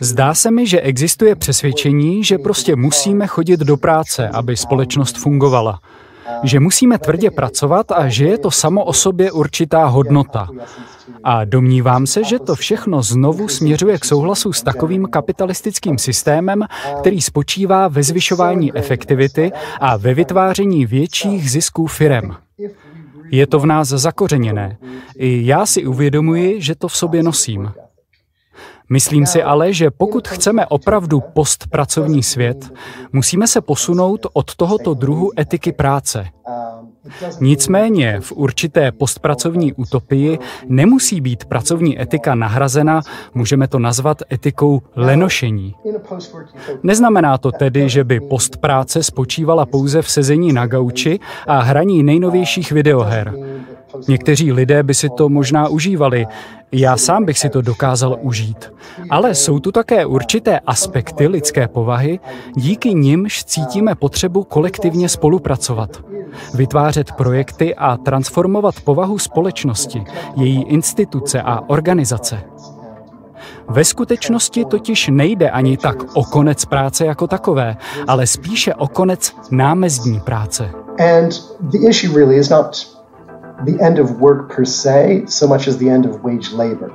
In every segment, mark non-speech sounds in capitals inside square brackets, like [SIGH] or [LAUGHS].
Zdá se mi, že existuje přesvědčení, že prostě musíme chodit do práce, aby společnost fungovala. Že musíme tvrdě pracovat a že je to samo o sobě určitá hodnota. A domnívám se, že to všechno znovu směřuje k souhlasu s takovým kapitalistickým systémem, který spočívá ve zvyšování efektivity a ve vytváření větších zisků firem. Je to v nás zakořeněné. I já si uvědomuji, že to v sobě nosím. Myslím si ale, že pokud chceme opravdu postpracovní svět, musíme se posunout od tohoto druhu etiky práce. Nicméně v určité postpracovní utopii nemusí být pracovní etika nahrazena, můžeme to nazvat etikou lenošení. Neznamená to tedy, že by postpráce spočívala pouze v sezení na gauči a hraní nejnovějších videoher. Někteří lidé by si to možná užívali, já sám bych si to dokázal užít. Ale jsou tu také určité aspekty lidské povahy, díky nimž cítíme potřebu kolektivně spolupracovat. Vytvářet projekty a transformovat povahu společnosti, její instituce a organizace. Ve skutečnosti totiž nejde ani tak o konec práce jako takové, ale spíše o konec námezdní práce. And the issue really is not the end of work per se so much as the end of wage labor.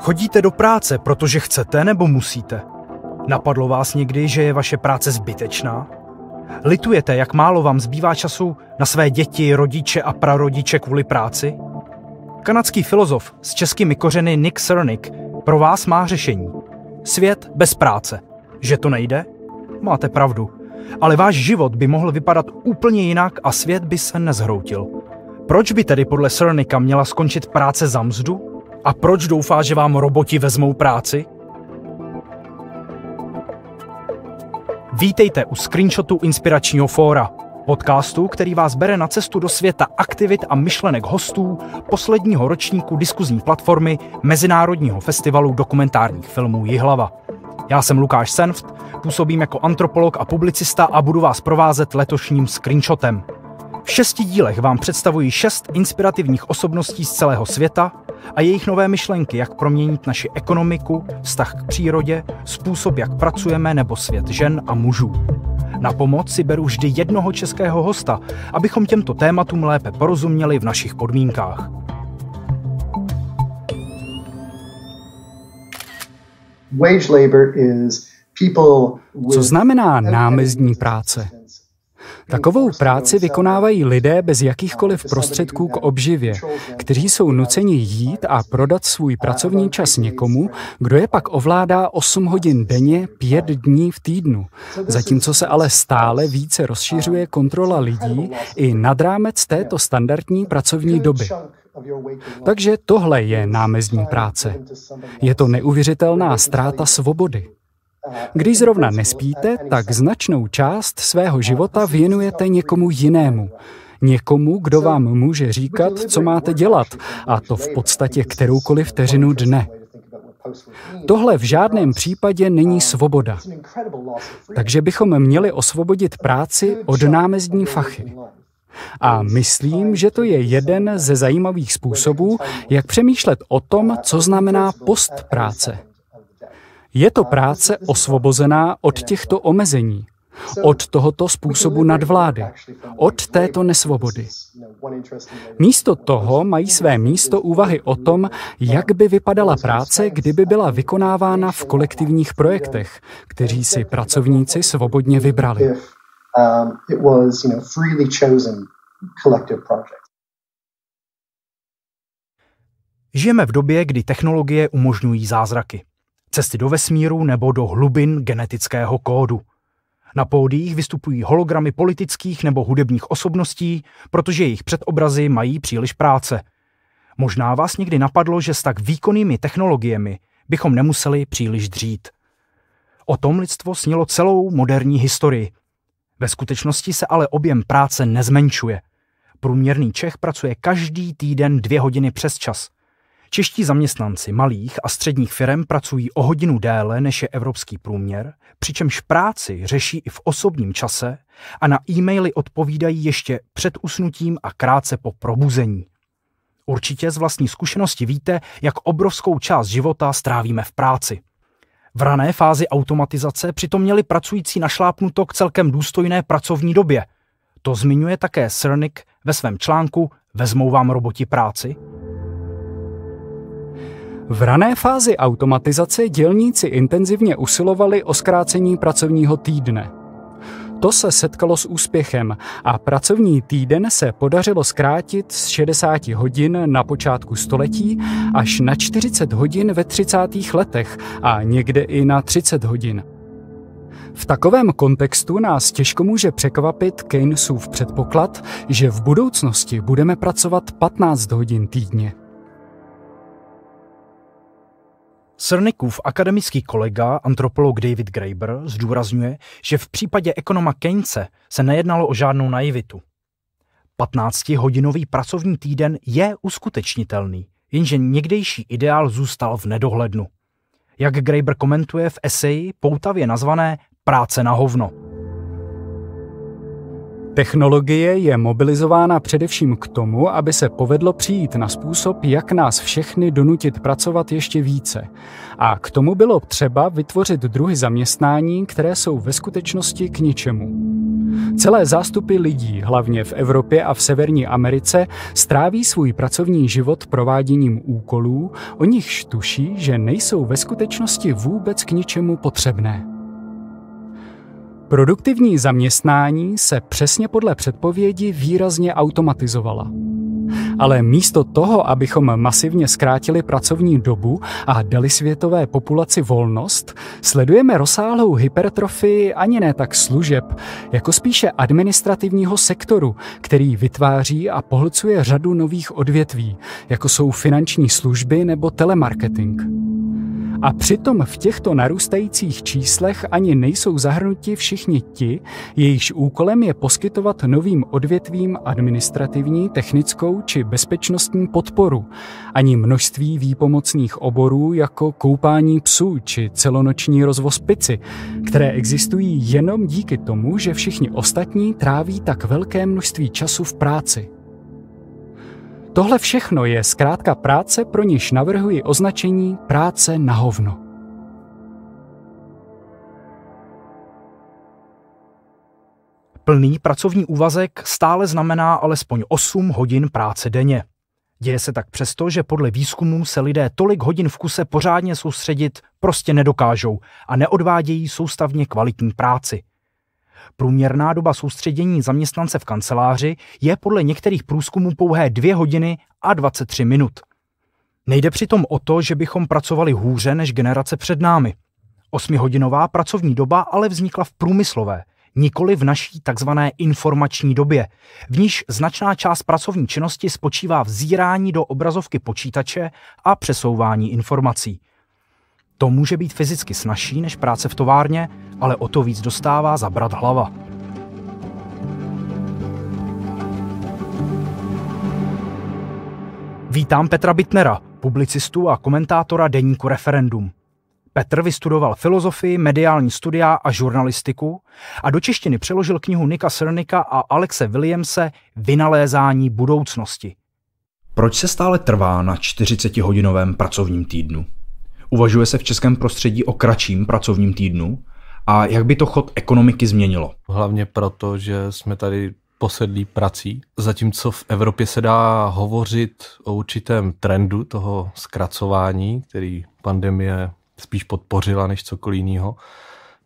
Chodíte do práce, protože chcete nebo musíte? Napadlo vás někdy, že je vaše práce zbytečná? Litujete, jak málo vám zbývá času na své děti, rodiče a prarodiče kvůli práci? Kanadský filozof s českými kořeny Nick Cernick pro vás má řešení. Svět bez práce. Že to nejde? Máte pravdu ale váš život by mohl vypadat úplně jinak a svět by se nezhroutil. Proč by tedy podle Cernika měla skončit práce za mzdu? A proč doufá, že vám roboti vezmou práci? Vítejte u Screenshotu Inspiračního fóra, podcastu, který vás bere na cestu do světa aktivit a myšlenek hostů posledního ročníku diskuzní platformy Mezinárodního festivalu dokumentárních filmů Jihlava. Já jsem Lukáš Senft, působím jako antropolog a publicista a budu vás provázet letošním screenshotem. V šesti dílech vám představuji šest inspirativních osobností z celého světa a jejich nové myšlenky, jak proměnit naši ekonomiku, vztah k přírodě, způsob, jak pracujeme nebo svět žen a mužů. Na pomoc si beru vždy jednoho českého hosta, abychom těmto tématům lépe porozuměli v našich podmínkách. Co znamená námezdní práce? Takovou práci vykonávají lidé bez jakýchkoliv prostředků k obživě, kteří jsou nuceni jít a prodat svůj pracovní čas někomu, kdo je pak ovládá 8 hodin denně, 5 dní v týdnu, zatímco se ale stále více rozšiřuje kontrola lidí i nad rámec této standardní pracovní doby. Takže tohle je námezdní práce. Je to neuvěřitelná ztráta svobody. Když zrovna nespíte, tak značnou část svého života věnujete někomu jinému. Někomu, kdo vám může říkat, co máte dělat, a to v podstatě kteroukoliv vteřinu dne. Tohle v žádném případě není svoboda. Takže bychom měli osvobodit práci od námezdní fachy. A myslím, že to je jeden ze zajímavých způsobů, jak přemýšlet o tom, co znamená post práce. Je to práce osvobozená od těchto omezení, od tohoto způsobu nadvlády, od této nesvobody. Místo toho mají své místo úvahy o tom, jak by vypadala práce, kdyby byla vykonávána v kolektivních projektech, kteří si pracovníci svobodně vybrali. Žijeme v době, kdy technologie umožňují zázraky cesty do vesmíru nebo do hlubin genetického kódu. Na pódiích vystupují hologramy politických nebo hudebních osobností, protože jejich předobrazy mají příliš práce. Možná vás někdy napadlo, že s tak výkonnými technologiemi bychom nemuseli příliš dřít. O tom lidstvo snilo celou moderní historii. Ve skutečnosti se ale objem práce nezmenšuje. Průměrný Čech pracuje každý týden dvě hodiny přes čas – Čeští zaměstnanci malých a středních firm pracují o hodinu déle než je evropský průměr, přičemž práci řeší i v osobním čase a na e-maily odpovídají ještě před usnutím a krátce po probuzení. určitě z vlastní zkušenosti víte, jak obrovskou část života strávíme v práci. V rané fázi automatizace přitom měli pracující našlápnuto k celkem důstojné pracovní době. To zmiňuje také Cernik ve svém článku Vezmou vám roboti práci? V rané fázi automatizace dělníci intenzivně usilovali o zkrácení pracovního týdne. To se setkalo s úspěchem a pracovní týden se podařilo zkrátit z 60 hodin na počátku století až na 40 hodin ve 30. letech a někde i na 30 hodin. V takovém kontextu nás těžko může překvapit Keynesův předpoklad, že v budoucnosti budeme pracovat 15 hodin týdně. Srnikův akademický kolega, antropolog David Graeber, zdůrazňuje, že v případě ekonoma Keynese se nejednalo o žádnou naivitu. 15-hodinový pracovní týden je uskutečnitelný, jenže někdejší ideál zůstal v nedohlednu. Jak Graeber komentuje v eseji poutavě nazvané Práce na hovno. Technologie je mobilizována především k tomu, aby se povedlo přijít na způsob, jak nás všechny donutit pracovat ještě více. A k tomu bylo třeba vytvořit druhy zaměstnání, které jsou ve skutečnosti k ničemu. Celé zástupy lidí, hlavně v Evropě a v Severní Americe, stráví svůj pracovní život prováděním úkolů, o nichž tuší, že nejsou ve skutečnosti vůbec k ničemu potřebné. Produktivní zaměstnání se přesně podle předpovědi výrazně automatizovala. Ale místo toho, abychom masivně zkrátili pracovní dobu a dali světové populaci volnost, sledujeme rozsáhlou hypertrofii ani ne tak služeb, jako spíše administrativního sektoru, který vytváří a pohlcuje řadu nových odvětví, jako jsou finanční služby nebo telemarketing. A přitom v těchto narůstajících číslech ani nejsou zahrnuti všichni ti, jejichž úkolem je poskytovat novým odvětvím administrativní, technickou či bezpečnostní podporu, ani množství výpomocných oborů jako koupání psů či celonoční rozvoz pici, které existují jenom díky tomu, že všichni ostatní tráví tak velké množství času v práci. Tohle všechno je zkrátka práce, pro niž navrhuji označení práce na hovno. Plný pracovní úvazek stále znamená alespoň 8 hodin práce denně. Děje se tak přesto, že podle výzkumů se lidé tolik hodin v kuse pořádně soustředit prostě nedokážou a neodvádějí soustavně kvalitní práci. Průměrná doba soustředění zaměstnance v kanceláři je podle některých průzkumů pouhé 2 hodiny a 23 minut. Nejde přitom o to, že bychom pracovali hůře než generace před námi. Osmihodinová pracovní doba ale vznikla v průmyslové, nikoli v naší takzvané informační době, v níž značná část pracovní činnosti spočívá v zírání do obrazovky počítače a přesouvání informací. To může být fyzicky snažší než práce v továrně, ale o to víc dostává zabrat hlava. Vítám Petra Bitnera, publicistu a komentátora deníku Referendum. Petr vystudoval filozofii, mediální studia a žurnalistiku a do češtiny přeložil knihu Nika Sernika a Alexe Williamse Vynalézání budoucnosti. Proč se stále trvá na 40-hodinovém pracovním týdnu? Uvažuje se v českém prostředí o kratším pracovním týdnu? A jak by to chod ekonomiky změnilo? Hlavně proto, že jsme tady posedlí prací, zatímco v Evropě se dá hovořit o určitém trendu toho zkracování, který pandemie spíš podpořila než cokoliv jiného,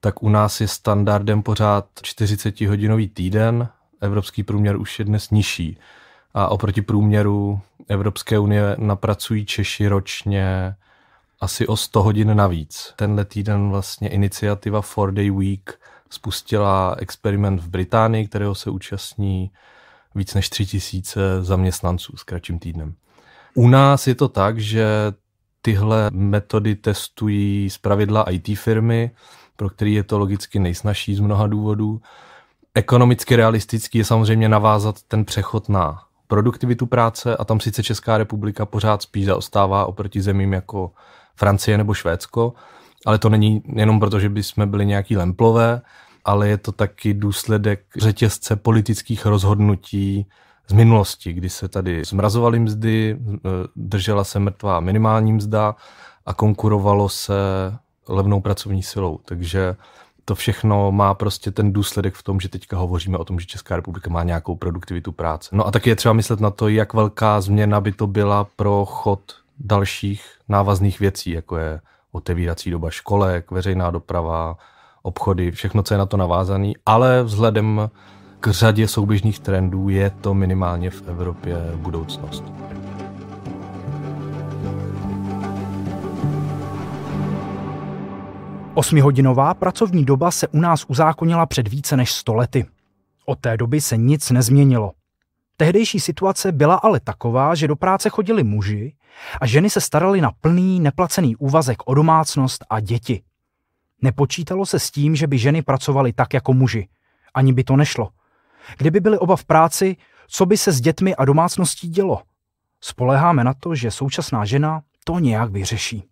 tak u nás je standardem pořád 40-hodinový týden, evropský průměr už je dnes nižší. A oproti průměru Evropské unie napracují Češi ročně asi o 100 hodin navíc. Tenhle týden vlastně iniciativa Four Day Week spustila experiment v Británii, kterého se účastní víc než 3000 zaměstnanců s kratším týdnem. U nás je to tak, že tyhle metody testují z pravidla IT firmy, pro který je to logicky nejsnažší z mnoha důvodů. Ekonomicky realistický je samozřejmě navázat ten přechod na produktivitu práce a tam sice Česká republika pořád spíš zaostává oproti zemím jako Francie nebo Švédsko, ale to není jenom proto, že bychom byli nějaký lemplové, ale je to taky důsledek řetězce politických rozhodnutí z minulosti, kdy se tady zmrazovaly mzdy, držela se mrtvá minimální mzda a konkurovalo se levnou pracovní silou. Takže to všechno má prostě ten důsledek v tom, že teďka hovoříme o tom, že Česká republika má nějakou produktivitu práce. No a taky je třeba myslet na to, jak velká změna by to byla pro chod dalších návazných věcí, jako je otevírací doba školek, veřejná doprava, obchody, všechno, co je na to navázané, ale vzhledem k řadě souběžných trendů je to minimálně v Evropě budoucnost. Osmihodinová pracovní doba se u nás uzákonila před více než 100 lety. Od té doby se nic nezměnilo. Tehdejší situace byla ale taková, že do práce chodili muži a ženy se starali na plný neplacený úvazek o domácnost a děti. Nepočítalo se s tím, že by ženy pracovaly tak jako muži. Ani by to nešlo. Kdyby byly oba v práci, co by se s dětmi a domácností dělo? Spoleháme na to, že současná žena to nějak vyřeší.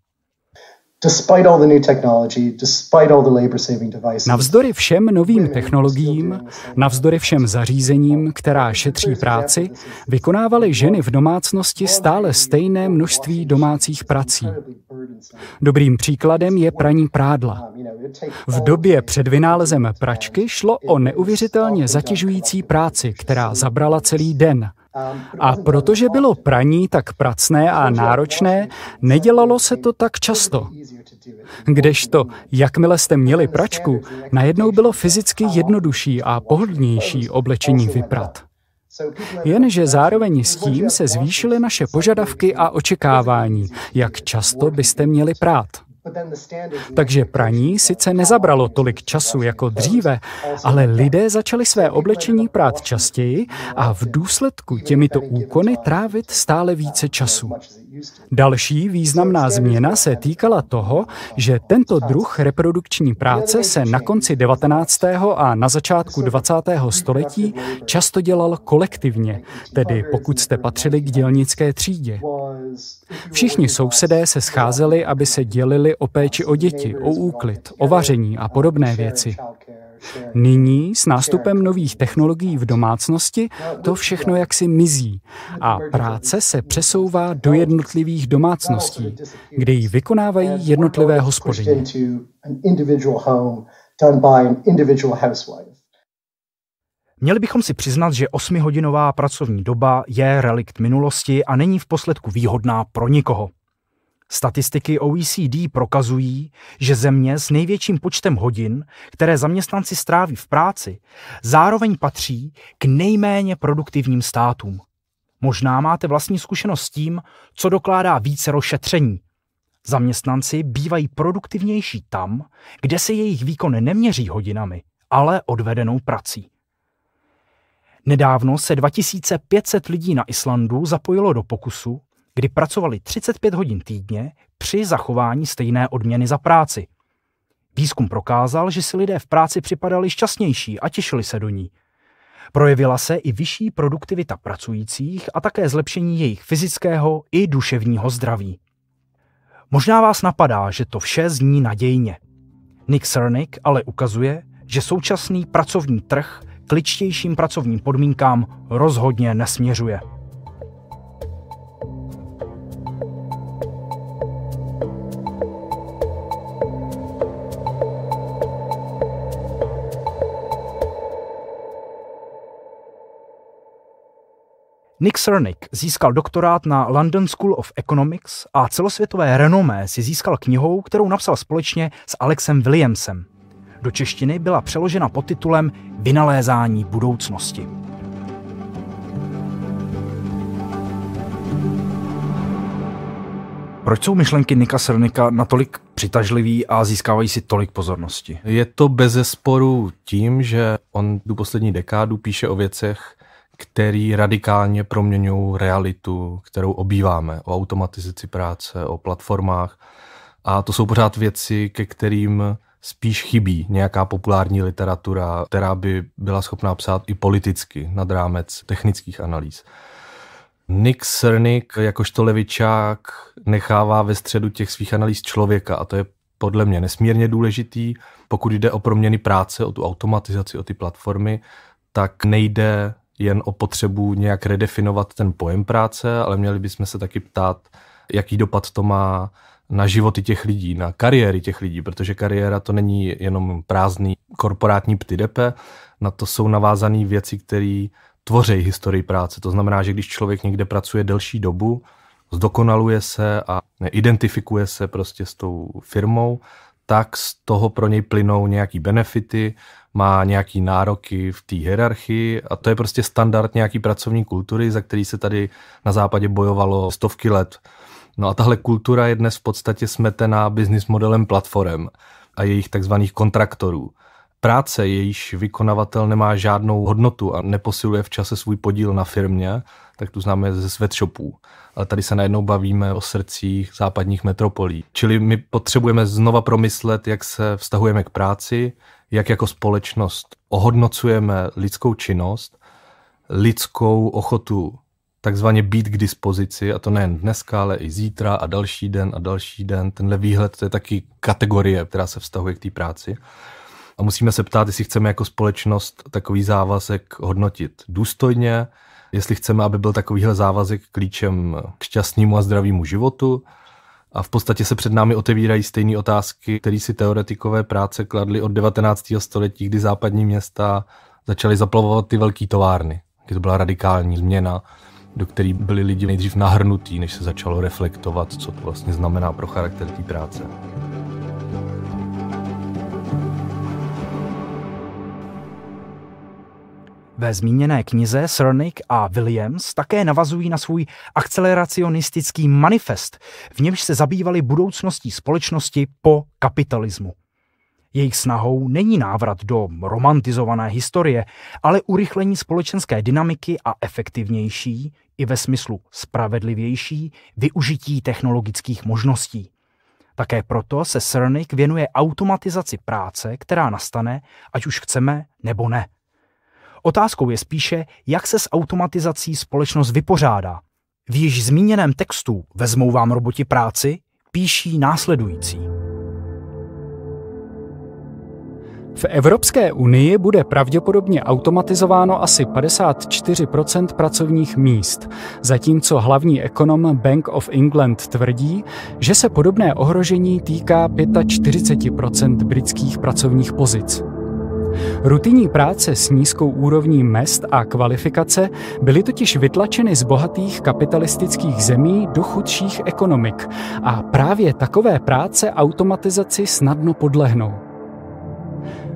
Navzdory všem novým technologiím, navzdory všem zařízením, která šetří práci, vykonávaly ženy v domácnosti stále stejné množství domácích prací. Dobrým příkladem je praní prádla. V době před vynálezem pračky šlo o neuvěřitelně zatěžující práci, která zabrala celý den – a protože bylo praní tak pracné a náročné, nedělalo se to tak často. Kdežto, jakmile jste měli pračku, najednou bylo fyzicky jednodušší a pohodlnější oblečení vyprat. Jenže zároveň s tím se zvýšily naše požadavky a očekávání, jak často byste měli prát. Takže praní sice nezabralo tolik času jako dříve, ale lidé začali své oblečení prát častěji a v důsledku těmito úkony trávit stále více času. Další významná změna se týkala toho, že tento druh reprodukční práce se na konci 19. a na začátku 20. století často dělal kolektivně, tedy pokud jste patřili k dělnické třídě. Všichni sousedé se scházeli, aby se dělili o péči o děti, o úklid, o vaření a podobné věci. Nyní s nástupem nových technologií v domácnosti to všechno jaksi mizí a práce se přesouvá do jednotlivých domácností, kde ji vykonávají jednotlivé hospodyně. Měli bychom si přiznat, že osmihodinová pracovní doba je relikt minulosti a není v posledku výhodná pro nikoho. Statistiky OECD prokazují, že země s největším počtem hodin, které zaměstnanci stráví v práci, zároveň patří k nejméně produktivním státům. Možná máte vlastní zkušenost s tím, co dokládá více rozšetření. Zaměstnanci bývají produktivnější tam, kde se jejich výkon neměří hodinami, ale odvedenou prací. Nedávno se 2500 lidí na Islandu zapojilo do pokusu, kdy pracovali 35 hodin týdně při zachování stejné odměny za práci. Výzkum prokázal, že si lidé v práci připadali šťastnější a těšili se do ní. Projevila se i vyšší produktivita pracujících a také zlepšení jejich fyzického i duševního zdraví. Možná vás napadá, že to vše zní nadějně. Nick Cernick ale ukazuje, že současný pracovní trh k ličtějším pracovním podmínkám rozhodně nesměřuje. Nick Cernick získal doktorát na London School of Economics a celosvětové renomé si získal knihou, kterou napsal společně s Alexem Williamsem. Do češtiny byla přeložena pod titulem Vynalézání budoucnosti. Proč jsou myšlenky Nika Sernika natolik přitažlivý a získávají si tolik pozornosti? Je to bez zesporu tím, že on tu poslední dekádu píše o věcech, který radikálně proměňují realitu, kterou obýváme, o automatizaci práce, o platformách. A to jsou pořád věci, ke kterým spíš chybí nějaká populární literatura, která by byla schopná psát i politicky nad rámec technických analýz. Nick Cernick, jakožto levičák, nechává ve středu těch svých analýz člověka a to je podle mě nesmírně důležitý. Pokud jde o proměny práce, o tu automatizaci, o ty platformy, tak nejde jen o potřebu nějak redefinovat ten pojem práce, ale měli bychom se taky ptát, jaký dopad to má na životy těch lidí, na kariéry těch lidí, protože kariéra to není jenom prázdný korporátní ptydepe, na to jsou navázané věci, které tvoří historii práce. To znamená, že když člověk někde pracuje delší dobu, zdokonaluje se a identifikuje se prostě s tou firmou, tak z toho pro něj plynou nějaký benefity, má nějaký nároky v té hierarchii a to je prostě standard nějaký pracovní kultury, za který se tady na západě bojovalo stovky let. No a tahle kultura je dnes v podstatě smetená business modelem platform a jejich takzvaných kontraktorů. Práce, jejíž vykonavatel nemá žádnou hodnotu a neposiluje v čase svůj podíl na firmě, tak tu známe ze sweatshopů. Ale tady se najednou bavíme o srdcích západních metropolí. Čili my potřebujeme znova promyslet, jak se vztahujeme k práci, jak jako společnost ohodnocujeme lidskou činnost, lidskou ochotu takzvaně být k dispozici, a to nejen dneska, ale i zítra a další den a další den. Tenhle výhled to je taky kategorie, která se vztahuje k té práci. A musíme se ptát, jestli chceme jako společnost takový závazek hodnotit důstojně, jestli chceme, aby byl takovýhle závazek klíčem k šťastnému a zdravému životu. A v podstatě se před námi otevírají stejné otázky, které si teoretikové práce kladly od 19. století, kdy západní města začaly zaplavovat ty velké továrny. To byla radikální změna, do které byli lidi nejdřív nahrnutí, než se začalo reflektovat, co to vlastně znamená pro charakter té práce. Ve zmíněné knize Cernick a Williams také navazují na svůj akceleracionistický manifest, v němž se zabývali budoucností společnosti po kapitalismu. Jejich snahou není návrat do romantizované historie, ale urychlení společenské dynamiky a efektivnější, i ve smyslu spravedlivější, využití technologických možností. Také proto se Cernick věnuje automatizaci práce, která nastane, ať už chceme nebo ne. Otázkou je spíše, jak se s automatizací společnost vypořádá. V již zmíněném textu Vezmou vám roboti práci píší následující. V Evropské unii bude pravděpodobně automatizováno asi 54% pracovních míst, zatímco hlavní ekonom Bank of England tvrdí, že se podobné ohrožení týká 45% britských pracovních pozic. Rutinní práce s nízkou úrovní mest a kvalifikace byly totiž vytlačeny z bohatých kapitalistických zemí do chudších ekonomik a právě takové práce automatizaci snadno podlehnou.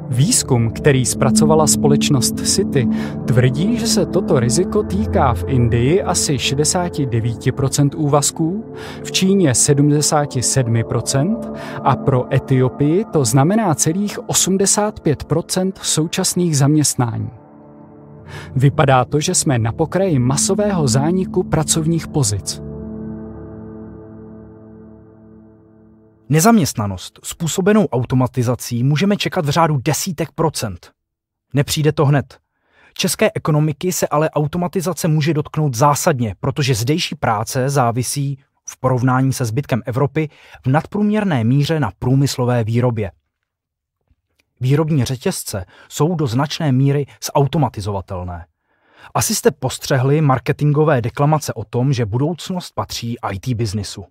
Výzkum, který zpracovala společnost City, tvrdí, že se toto riziko týká v Indii asi 69% úvazků, v Číně 77% a pro Etiopii to znamená celých 85% současných zaměstnání. Vypadá to, že jsme na pokraji masového zániku pracovních pozic. Nezaměstnanost způsobenou automatizací můžeme čekat v řádu desítek procent. Nepřijde to hned. České ekonomiky se ale automatizace může dotknout zásadně, protože zdejší práce závisí v porovnání se zbytkem Evropy v nadprůměrné míře na průmyslové výrobě. Výrobní řetězce jsou do značné míry zautomatizovatelné. Asi jste postřehli marketingové deklamace o tom, že budoucnost patří IT biznisu.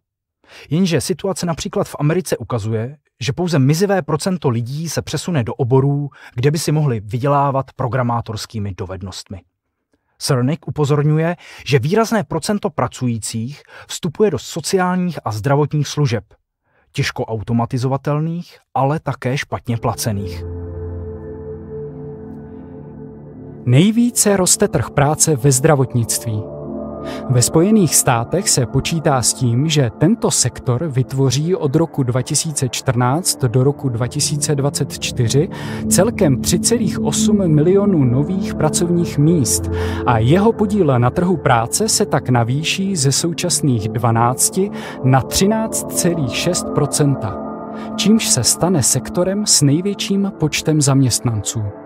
Jenže situace například v Americe ukazuje, že pouze mizivé procento lidí se přesune do oborů, kde by si mohli vydělávat programátorskými dovednostmi. Cernick upozorňuje, že výrazné procento pracujících vstupuje do sociálních a zdravotních služeb, těžko automatizovatelných, ale také špatně placených. Nejvíce roste trh práce ve zdravotnictví. Ve Spojených státech se počítá s tím, že tento sektor vytvoří od roku 2014 do roku 2024 celkem 3,8 milionů nových pracovních míst a jeho podíl na trhu práce se tak navýší ze současných 12 na 13,6% čímž se stane sektorem s největším počtem zaměstnanců.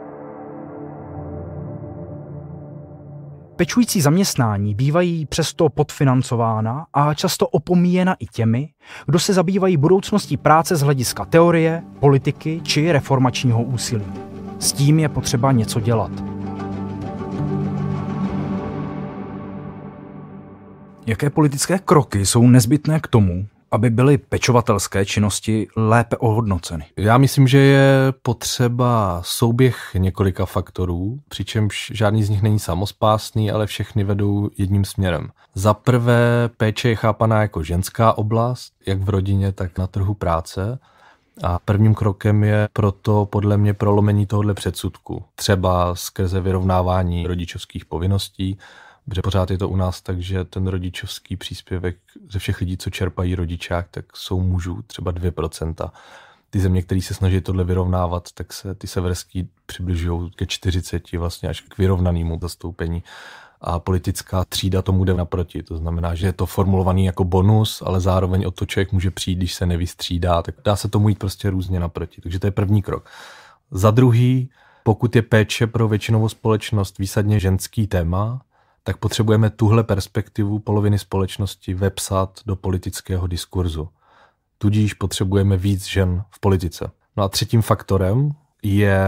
Pečující zaměstnání bývají přesto podfinancována a často opomíjena i těmi, kdo se zabývají budoucností práce z hlediska teorie, politiky či reformačního úsilí. S tím je potřeba něco dělat. Jaké politické kroky jsou nezbytné k tomu, aby byly pečovatelské činnosti lépe ohodnoceny? Já myslím, že je potřeba souběh několika faktorů, přičemž žádný z nich není samospásný, ale všechny vedou jedním směrem. Za prvé, péče je chápaná jako ženská oblast, jak v rodině, tak na trhu práce. A prvním krokem je proto podle mě prolomení tohohle předsudku. Třeba skrze vyrovnávání rodičovských povinností, protože pořád je to u nás tak, že ten rodičovský příspěvek ze všech lidí, co čerpají rodičák, tak jsou mužů, třeba 2%. Ty země, které se snaží tohle vyrovnávat, tak se ty severský přibližují ke 40, vlastně až k vyrovnanému zastoupení a politická třída tomu jde naproti. To znamená, že je to formulovaný jako bonus, ale zároveň o to člověk může přijít, když se nevystřídá, tak dá se tomu jít prostě různě naproti. Takže to je první krok. Za druhý, pokud je péče pro většinovou společnost výsadně ženský téma, tak potřebujeme tuhle perspektivu poloviny společnosti vepsat do politického diskurzu. Tudíž potřebujeme víc žen v politice. No a třetím faktorem je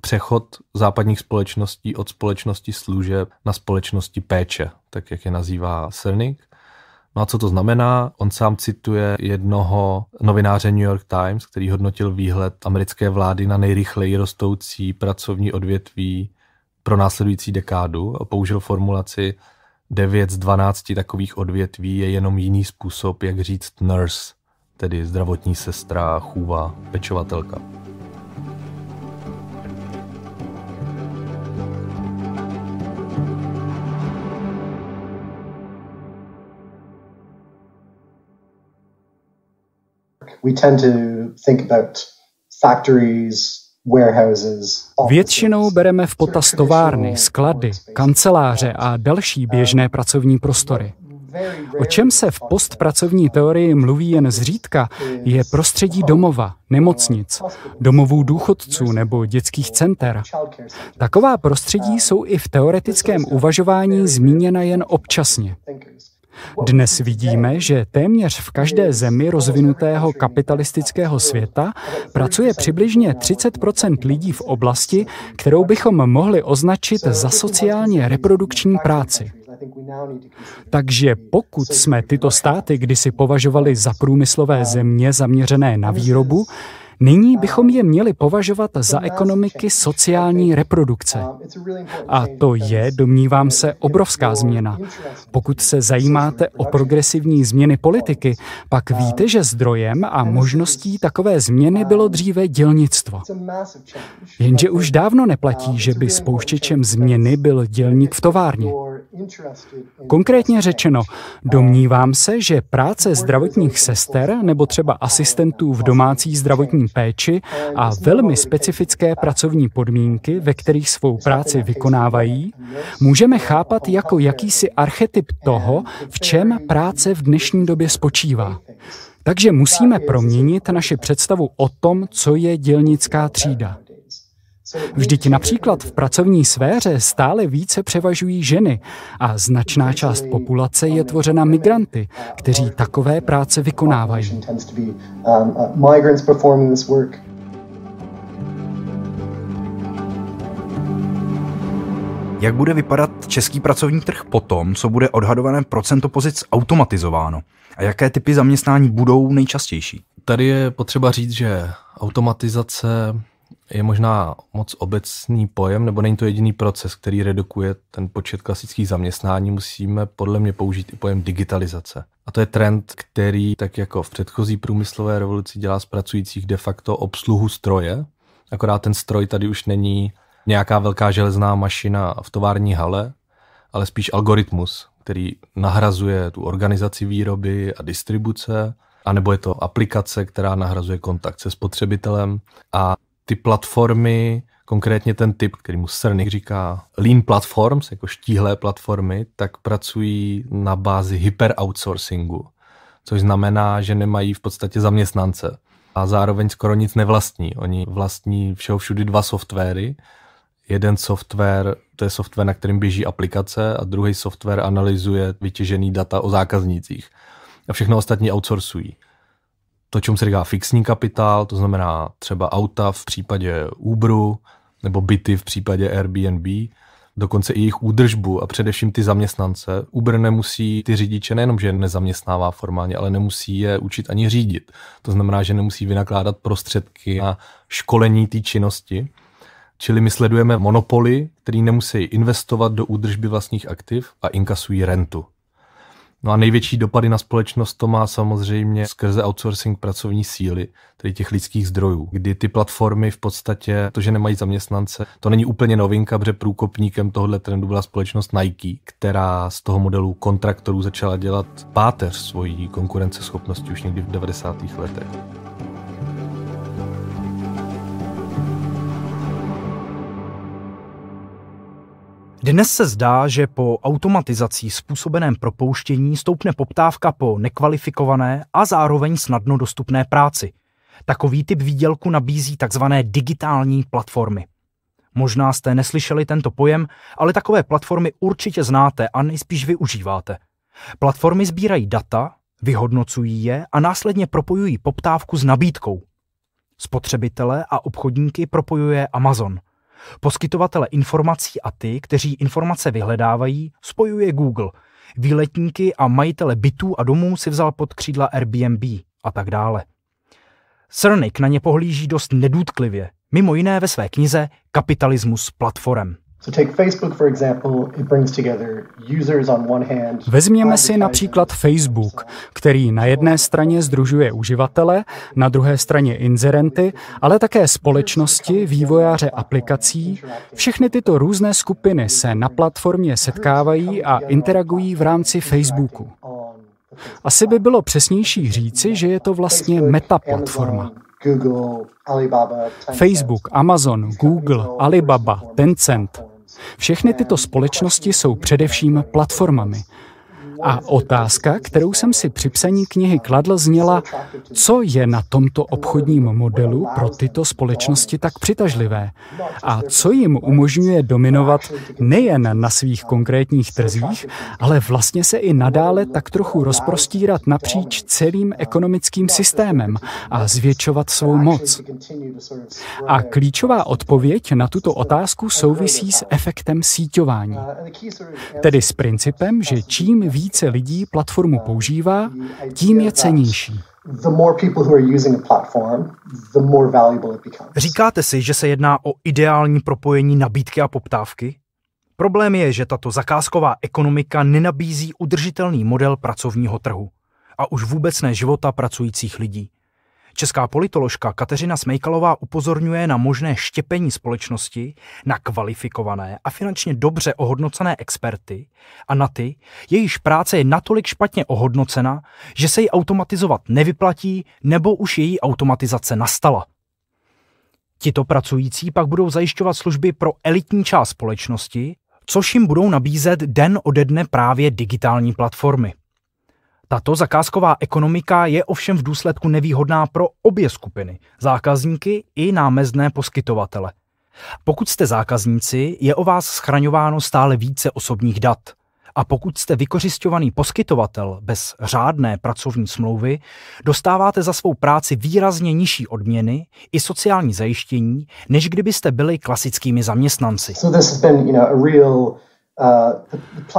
přechod západních společností od společnosti služeb na společnosti péče, tak jak je nazývá Cernik. No a co to znamená? On sám cituje jednoho novináře New York Times, který hodnotil výhled americké vlády na nejrychleji rostoucí pracovní odvětví pro následující dekádu použil formulaci 9 z 12 takových odvětví je jenom jiný způsob, jak říct nurse, tedy zdravotní sestra, chůva, pečovatelka. We tend to think about factories, Většinou bereme v potaz továrny, sklady, kanceláře a další běžné pracovní prostory. O čem se v postpracovní teorii mluví jen zřídka, je prostředí domova, nemocnic, domovů důchodců nebo dětských center. Taková prostředí jsou i v teoretickém uvažování zmíněna jen občasně. Dnes vidíme, že téměř v každé zemi rozvinutého kapitalistického světa pracuje přibližně 30% lidí v oblasti, kterou bychom mohli označit za sociálně reprodukční práci. Takže pokud jsme tyto státy kdysi považovali za průmyslové země zaměřené na výrobu, Nyní bychom je měli považovat za ekonomiky sociální reprodukce. A to je, domnívám se, obrovská změna. Pokud se zajímáte o progresivní změny politiky, pak víte, že zdrojem a možností takové změny bylo dříve dělnictvo. Jenže už dávno neplatí, že by spouštěčem změny byl dělník v továrně. Konkrétně řečeno, domnívám se, že práce zdravotních sester nebo třeba asistentů v domácí zdravotní péči a velmi specifické pracovní podmínky, ve kterých svou práci vykonávají, můžeme chápat jako jakýsi archetyp toho, v čem práce v dnešní době spočívá. Takže musíme proměnit naši představu o tom, co je dělnická třída. Vždyť například v pracovní sféře stále více převažují ženy a značná část populace je tvořena migranty, kteří takové práce vykonávají. Jak bude vypadat český pracovní trh potom, co bude odhadované procento pozic automatizováno? A jaké typy zaměstnání budou nejčastější? Tady je potřeba říct, že automatizace je možná moc obecný pojem, nebo není to jediný proces, který redukuje ten počet klasických zaměstnání. Musíme podle mě použít i pojem digitalizace. A to je trend, který tak jako v předchozí průmyslové revoluci dělá z pracujících de facto obsluhu stroje. Akorát ten stroj tady už není nějaká velká železná mašina v tovární hale, ale spíš algoritmus, který nahrazuje tu organizaci výroby a distribuce, anebo je to aplikace, která nahrazuje kontakt se spotřebitelem a ty platformy, konkrétně ten typ, který mu Cernik říká lean platforms, jako štíhlé platformy, tak pracují na bázi hyper-outsourcingu, což znamená, že nemají v podstatě zaměstnance a zároveň skoro nic nevlastní. Oni vlastní všeho všudy dva softwary. Jeden software, to je software, na kterým běží aplikace a druhý software analyzuje vytěžený data o zákaznících. A všechno ostatní outsourcují to, čemu se říká fixní kapitál, to znamená třeba auta v případě Uberu nebo byty v případě Airbnb, dokonce i jejich údržbu a především ty zaměstnance. Uber nemusí ty řidiče nejenom, že nezaměstnává formálně, ale nemusí je učit ani řídit. To znamená, že nemusí vynakládat prostředky na školení té činnosti. Čili my sledujeme monopoly, který nemusí investovat do údržby vlastních aktiv a inkasují rentu. No a největší dopady na společnost to má samozřejmě skrze outsourcing pracovní síly, tedy těch lidských zdrojů, kdy ty platformy v podstatě, to, že nemají zaměstnance, to není úplně novinka, protože průkopníkem tohohle trendu byla společnost Nike, která z toho modelu kontraktorů začala dělat páteř svojí konkurenceschopnosti už někdy v 90. letech. Dnes se zdá, že po automatizací způsobeném propouštění stoupne poptávka po nekvalifikované a zároveň snadno dostupné práci. Takový typ výdělku nabízí tzv. digitální platformy. Možná jste neslyšeli tento pojem, ale takové platformy určitě znáte a nejspíš využíváte. Platformy sbírají data, vyhodnocují je a následně propojují poptávku s nabídkou. Spotřebitele a obchodníky propojuje Amazon – Poskytovatele informací a ty, kteří informace vyhledávají, spojuje Google. Výletníky a majitele bytů a domů si vzal pod křídla Airbnb a tak dále. Cernik na ně pohlíží dost nedůtklivě, mimo jiné ve své knize Kapitalismus platform. Vezměme si například Facebook, který na jedné straně združuje uživatele, na druhé straně inzerenty, ale také společnosti, vývojáře aplikací. Všechny tyto různé skupiny se na platformě setkávají a interagují v rámci Facebooku. Asi by bylo přesnější říci, že je to vlastně metaplatforma. Facebook, Amazon, Google, Alibaba, Tencent. Všechny tyto společnosti jsou především platformami. A otázka, kterou jsem si při psaní knihy kladl, zněla, co je na tomto obchodním modelu pro tyto společnosti tak přitažlivé a co jim umožňuje dominovat nejen na svých konkrétních trzích, ale vlastně se i nadále tak trochu rozprostírat napříč celým ekonomickým systémem a zvětšovat svou moc. A klíčová odpověď na tuto otázku souvisí s efektem síťování. Tedy s principem, že čím víc více lidí platformu používá, tím je cenější. Říkáte si, že se jedná o ideální propojení nabídky a poptávky? Problém je, že tato zakázková ekonomika nenabízí udržitelný model pracovního trhu a už vůbec ne života pracujících lidí. Česká politoložka Kateřina Smejkalová upozorňuje na možné štěpení společnosti, na kvalifikované a finančně dobře ohodnocené experty a na ty, jejichž práce je natolik špatně ohodnocena, že se ji automatizovat nevyplatí nebo už její automatizace nastala. Tito pracující pak budou zajišťovat služby pro elitní část společnosti, což jim budou nabízet den ode dne právě digitální platformy. Tato zakázková ekonomika je ovšem v důsledku nevýhodná pro obě skupiny, zákazníky i námezné poskytovatele. Pokud jste zákazníci, je o vás schraňováno stále více osobních dat. A pokud jste vykořišťovaný poskytovatel bez řádné pracovní smlouvy, dostáváte za svou práci výrazně nižší odměny i sociální zajištění, než kdybyste byli klasickými zaměstnanci. So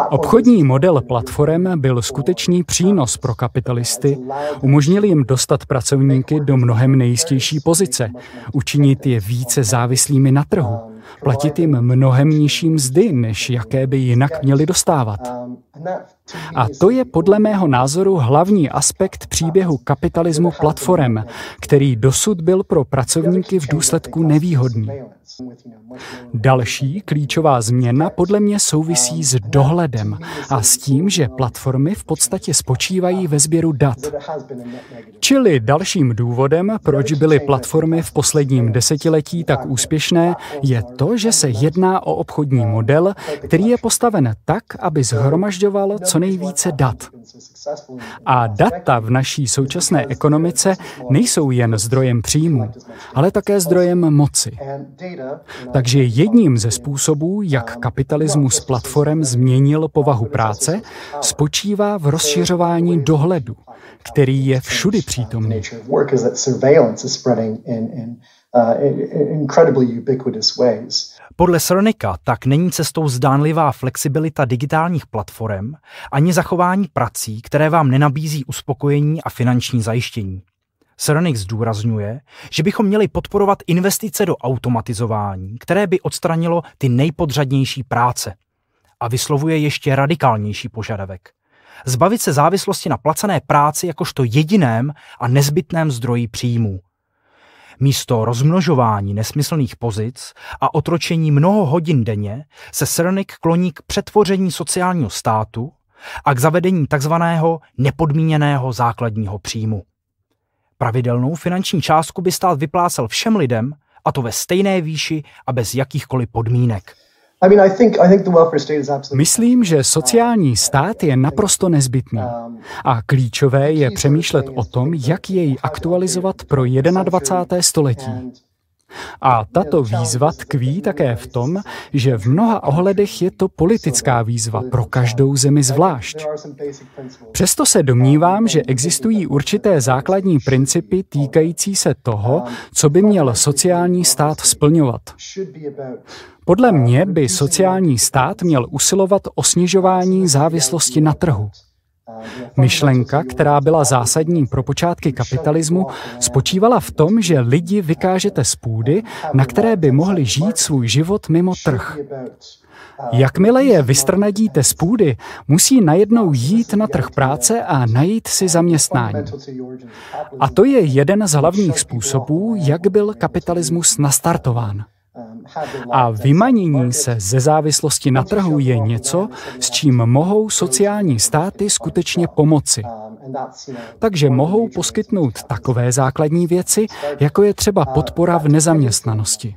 Obchodní model platform byl skutečný přínos pro kapitalisty, umožnil jim dostat pracovníky do mnohem nejistější pozice, učinit je více závislými na trhu, platit jim mnohem nižší mzdy, než jaké by jinak měli dostávat. A to je podle mého názoru hlavní aspekt příběhu kapitalismu platform, který dosud byl pro pracovníky v důsledku nevýhodný. Další klíčová změna podle mě souvisí s dohledem a s tím, že platformy v podstatě spočívají ve sběru dat. Čili dalším důvodem, proč byly platformy v posledním desetiletí tak úspěšné, je to, že se jedná o obchodní model, který je postaven tak, aby zhromažďoval co nejvíce dat. A data v naší současné ekonomice nejsou jen zdrojem příjmu, ale také zdrojem moci. Takže jedním ze způsobů, jak kapitalismus platform změnil povahu práce, spočívá v rozšiřování dohledu, který je všudy přítomný. Podle Sronika tak není cestou zdánlivá flexibilita digitálních platform ani zachování prací, které vám nenabízí uspokojení a finanční zajištění. Sronik zdůrazňuje, že bychom měli podporovat investice do automatizování, které by odstranilo ty nejpodřadnější práce. A vyslovuje ještě radikálnější požadavek. Zbavit se závislosti na placené práci jakožto jediném a nezbytném zdroji příjmů. Místo rozmnožování nesmyslných pozic a otročení mnoho hodin denně se Srnik kloní k přetvoření sociálního státu a k zavedení takzvaného nepodmíněného základního příjmu. Pravidelnou finanční částku by stát vyplácel všem lidem, a to ve stejné výši a bez jakýchkoliv podmínek. Myslím, že sociální stát je naprosto nezbytný a klíčové je přemýšlet o tom, jak jej aktualizovat pro 21. století. A tato výzva tkví také v tom, že v mnoha ohledech je to politická výzva pro každou zemi zvlášť. Přesto se domnívám, že existují určité základní principy týkající se toho, co by měl sociální stát splňovat. Podle mě by sociální stát měl usilovat o snižování závislosti na trhu. Myšlenka, která byla zásadní pro počátky kapitalismu, spočívala v tom, že lidi vykážete z půdy, na které by mohli žít svůj život mimo trh. Jakmile je vystrnadíte z půdy, musí najednou jít na trh práce a najít si zaměstnání. A to je jeden z hlavních způsobů, jak byl kapitalismus nastartován. A vymanění se ze závislosti na trhu je něco, s čím mohou sociální státy skutečně pomoci. Takže mohou poskytnout takové základní věci, jako je třeba podpora v nezaměstnanosti.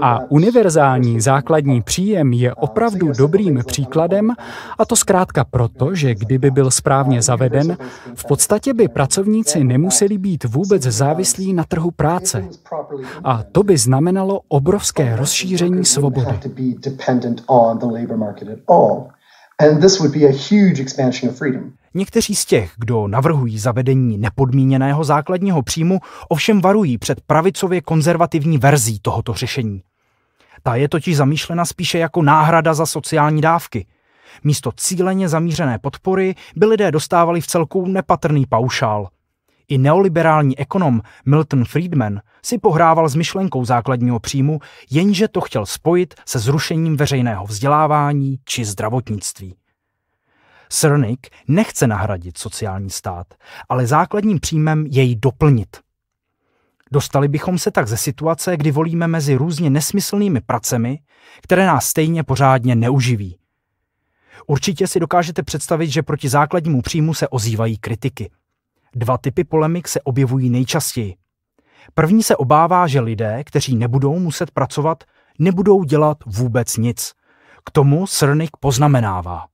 A univerzální základní příjem je opravdu dobrým příkladem, a to zkrátka proto, že kdyby byl správně zaveden, v podstatě by pracovníci nemuseli být vůbec závislí na trhu práce. A to by znamenalo obrovské rozšíření svobody. And this would be a huge expansion of freedom. Někteří z těch, kdo navrhují zavedení nepodmíněného základního příjmu, ovšem varují před pravicově konzervativní verzí tohoto řešení. Ta je totiž zamýšlena spíše jako náhrada za sociální dávky. Místo cíleně zamířené podpory by lidé dostávali v celku nepatrný paušál. I neoliberální ekonom Milton Friedman si pohrával s myšlenkou základního příjmu, jenže to chtěl spojit se zrušením veřejného vzdělávání či zdravotnictví. Srnik nechce nahradit sociální stát, ale základním příjmem jej doplnit. Dostali bychom se tak ze situace, kdy volíme mezi různě nesmyslnými pracemi, které nás stejně pořádně neuživí. Určitě si dokážete představit, že proti základnímu příjmu se ozývají kritiky. Dva typy polemik se objevují nejčastěji. První se obává, že lidé, kteří nebudou muset pracovat, nebudou dělat vůbec nic. K tomu Srnik poznamenává.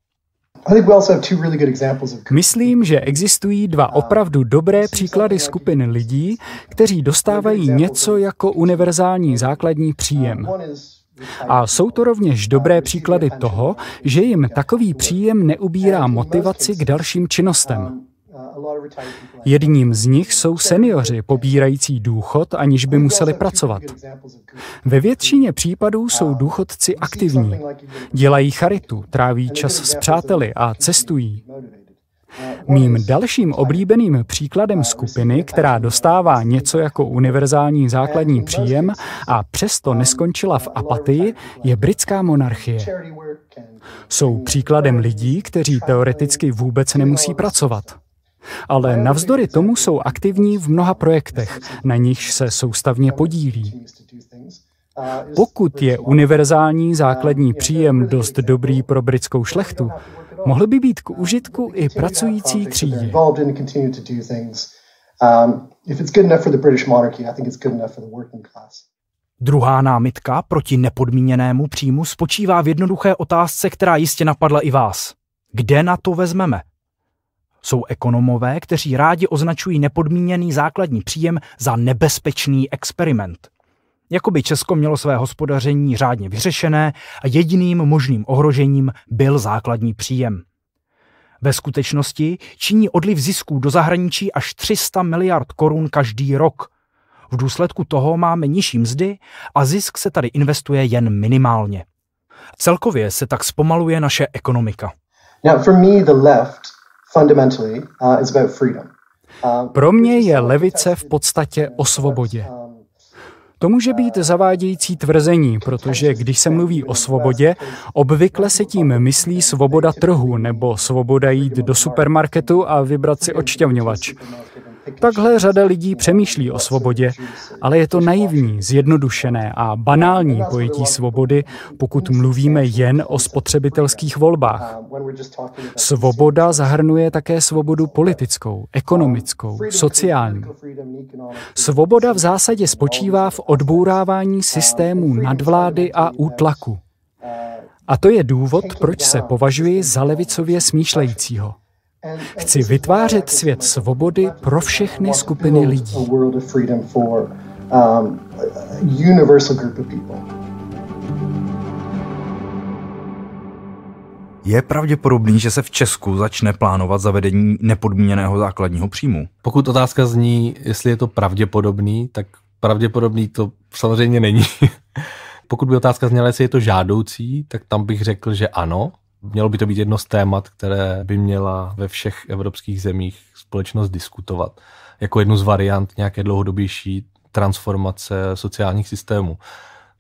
Myslím, že existují dva opravdu dobré příklady skupin lidí, kteří dostávají něco jako univerzální základní příjem. A jsou to rovněž dobré příklady toho, že jim takový příjem neubírá motivaci k dalším činnostem. Jedním z nich jsou seniori pobírající důchod, aniž by museli pracovat. Ve většině případů jsou důchodci aktivní. Dělají charitu, tráví čas s přáteli a cestují. Mým dalším oblíbeným příkladem skupiny, která dostává něco jako univerzální základní příjem a přesto neskončila v apatii, je britská monarchie. Jsou příkladem lidí, kteří teoreticky vůbec nemusí pracovat ale navzdory tomu jsou aktivní v mnoha projektech, na nichž se soustavně podílí. Pokud je univerzální základní příjem dost dobrý pro britskou šlechtu, mohl by být k užitku i pracující třídě. Druhá námitka proti nepodmíněnému příjmu spočívá v jednoduché otázce, která jistě napadla i vás. Kde na to vezmeme? Jsou ekonomové, kteří rádi označují nepodmíněný základní příjem za nebezpečný experiment. Jakoby Česko mělo své hospodaření řádně vyřešené a jediným možným ohrožením byl základní příjem. Ve skutečnosti činí odliv zisků do zahraničí až 300 miliard korun každý rok. V důsledku toho máme nižší mzdy a zisk se tady investuje jen minimálně. Celkově se tak zpomaluje naše ekonomika. Now, for me, the left uh. Uh, Pro mě je levice v podstatě o svobodě. To může být zavádějící tvrzení, protože když se mluví o svobodě, obvykle se tím myslí svoboda trhu nebo svoboda jít do supermarketu a vybrat si odšťavňovač. Takhle řada lidí přemýšlí o svobodě, ale je to naivní, zjednodušené a banální pojetí svobody, pokud mluvíme jen o spotřebitelských volbách. Svoboda zahrnuje také svobodu politickou, ekonomickou, sociální. Svoboda v zásadě spočívá v odbourávání systémů nadvlády a útlaku. A to je důvod, proč se považuji za levicově smýšlejícího. Chci vytvářet svět svobody pro všechny skupiny lidí. Um, je pravděpodobný, že se v Česku začne plánovat zavedení nepodmíněného základního příjmu? Pokud otázka zní, jestli je to pravděpodobný, tak pravděpodobný to samozřejmě není. [LAUGHS] Pokud by otázka zněla, jestli je to žádoucí, tak tam bych řekl, že ano, Mělo by to být jedno z témat, které by měla ve všech evropských zemích společnost diskutovat, jako jednu z variant nějaké dlouhodobější transformace sociálních systémů.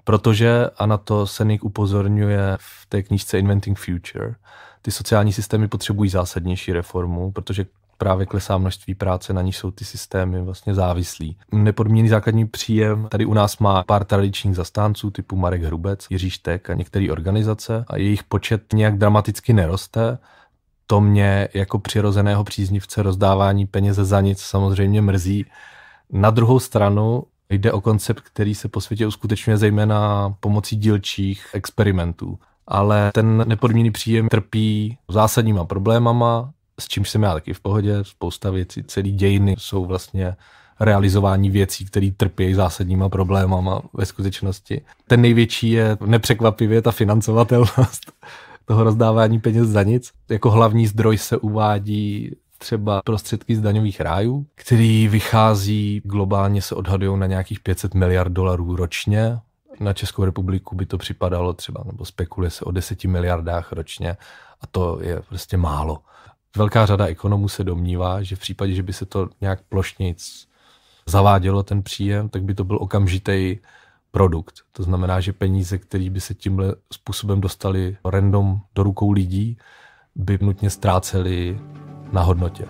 Protože, a na to Senik upozorňuje v té knížce Inventing Future, ty sociální systémy potřebují zásadnější reformu, protože právě klesá množství práce, na níž jsou ty systémy vlastně závislí. Nepodmíněný základní příjem tady u nás má pár tradičních zastánců typu Marek Hrubec, Jiří Štek a některé organizace a jejich počet nějak dramaticky neroste. To mě jako přirozeného příznivce rozdávání peněze za nic samozřejmě mrzí. Na druhou stranu jde o koncept, který se po světě uskutečňuje zejména pomocí dílčích experimentů ale ten nepodmíněný příjem trpí zásadníma problémama, s čímž jsem já taky v pohodě, spousta věcí, celý dějiny jsou vlastně realizování věcí, které trpí zásadníma problémama ve skutečnosti. Ten největší je nepřekvapivě ta financovatelnost [LAUGHS] toho rozdávání peněz za nic. Jako hlavní zdroj se uvádí třeba prostředky z daňových rájů, který vychází globálně se odhadují na nějakých 500 miliard dolarů ročně. Na Českou republiku by to připadalo třeba, nebo spekuluje se o 10 miliardách ročně a to je prostě málo. Velká řada ekonomů se domnívá, že v případě, že by se to nějak plošně zavádělo ten příjem, tak by to byl okamžitý produkt. To znamená, že peníze, které by se tímhle způsobem dostaly random do rukou lidí, by nutně ztrácely na hodnotě.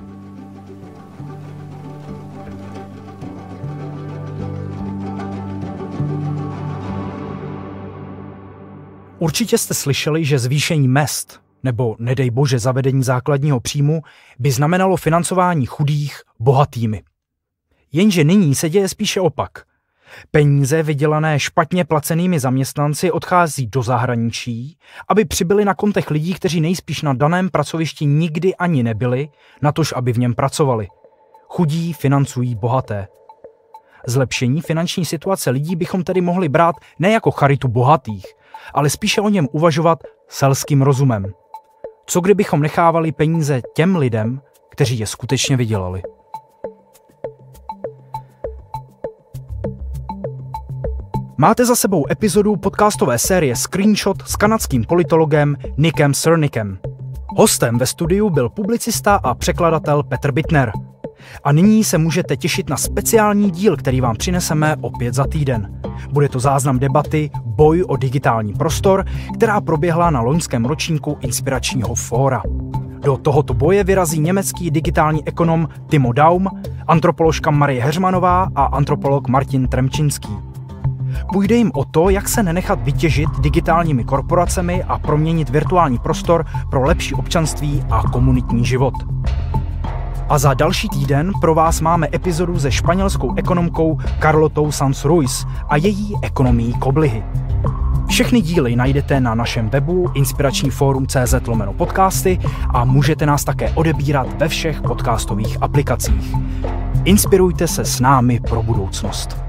Určitě jste slyšeli, že zvýšení mest nebo nedej bože zavedení základního příjmu by znamenalo financování chudých bohatými. Jenže nyní se děje spíše opak. Peníze vydělané špatně placenými zaměstnanci odchází do zahraničí, aby přibyly na kontech lidí, kteří nejspíš na daném pracovišti nikdy ani nebyli, natož aby v něm pracovali. Chudí financují bohaté. Zlepšení finanční situace lidí bychom tedy mohli brát ne jako charitu bohatých, ale spíše o něm uvažovat selským rozumem. Co kdybychom nechávali peníze těm lidem, kteří je skutečně vydělali? Máte za sebou epizodu podcastové série Screenshot s kanadským politologem Nickem Cernickem. Hostem ve studiu byl publicista a překladatel Petr Bittner. A nyní se můžete těšit na speciální díl, který vám přineseme opět za týden. Bude to záznam debaty Boj o digitální prostor, která proběhla na loňském ročníku Inspiračního fóra. Do tohoto boje vyrazí německý digitální ekonom Timo Daum, antropoložka Marie Heřmanová a antropolog Martin Tremčinský. Půjde jim o to, jak se nenechat vytěžit digitálními korporacemi a proměnit virtuální prostor pro lepší občanství a komunitní život. A za další týden pro vás máme epizodu se španělskou ekonomkou Carlotou Sanz Ruiz a její ekonomii koblihy. Všechny díly najdete na našem webu inspirační fórum CZ lomeno podcasty a můžete nás také odebírat ve všech podcastových aplikacích. Inspirujte se s námi pro budoucnost.